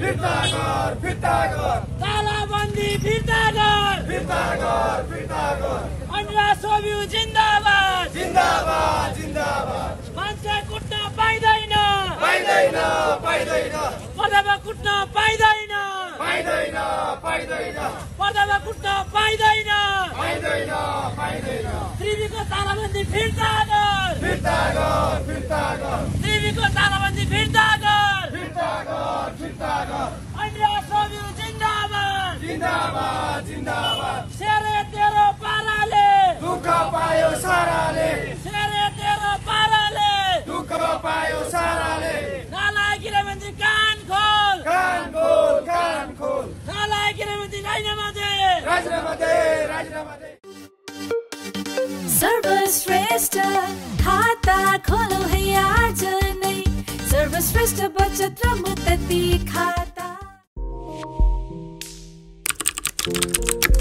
फिर्ता गर फिर्ता गर तालाबन्दी फिर्ता गर फिर्ता गर फिर्ता गर अन्डा सोब्यू जिन्दाबाद जिन्दाबाद जिन्दाबाद मान्छे कुट्न पाइँदैन पाइँदैन पाइँदैन पदमा कुट्न पाइँदैन पाइँदैन पाइँदैन पदमा कुट्न पाइँदैन पाइँदैन पाइँदैन त्रिवीको तालाबन्दी फिर्ता गर फिर्ता गर फिर्ता जिन्दाबाद जिन्दाबाद सेरे तेरो पाराले दुःख पायो साराले सेरे तेरो पाराले दुःख पायो साराले नालाय गृहमन्त्री कान खोल कान खोल कान खोल नालाय गृहमन्त्री राजीनामा दे राजीनामा दे राजीनामा दे सर्वश्रेष्ठ खाता खोलो है आज नै सर्वश्रेष्ठ बचत र मुद्दती खाता Música